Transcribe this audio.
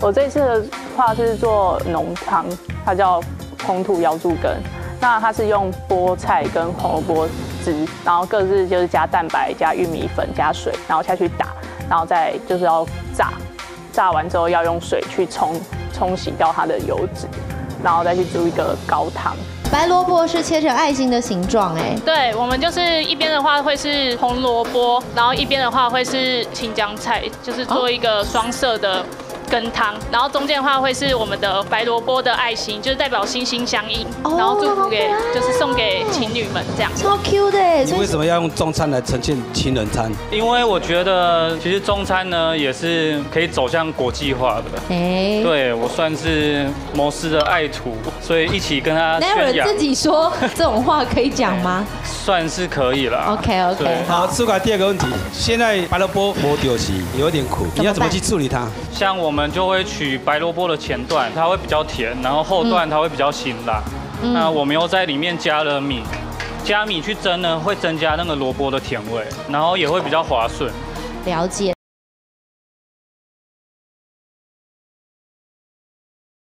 我这次的话是做浓汤，它叫红土腰柱羹。那它是用菠菜跟红萝卜汁，然后各自就是加蛋白、加玉米粉、加水，然后下去打，然后再就是要炸，炸完之后要用水去冲冲洗掉它的油脂，然后再去煮一个高汤。白萝卜是切成爱心的形状，哎，对，我们就是一边的话会是红萝卜，然后一边的话会是青江菜，就是做一个双色的。羹汤，然后中间的话会是我们的白萝卜的爱心，就是代表心心相印，然后祝福给就是送给们这样。超 Q 的！你为什么要用中餐来呈现情人餐？因为我觉得其实中餐呢也是可以走向国际化的。哎，对我算是摩斯的爱徒，所以一起跟他。自己说这种话可以讲吗？算是可以了。OK OK。好，出来第二个问题，现在白萝卜磨丢时有点苦，你要怎么去处理它？像我们。我们就会取白萝卜的前段，它会比较甜，然后后段它会比较辛辣。那我们又在里面加了米，加米去蒸呢，会增加那个萝卜的甜味，然后也会比较滑顺。了解。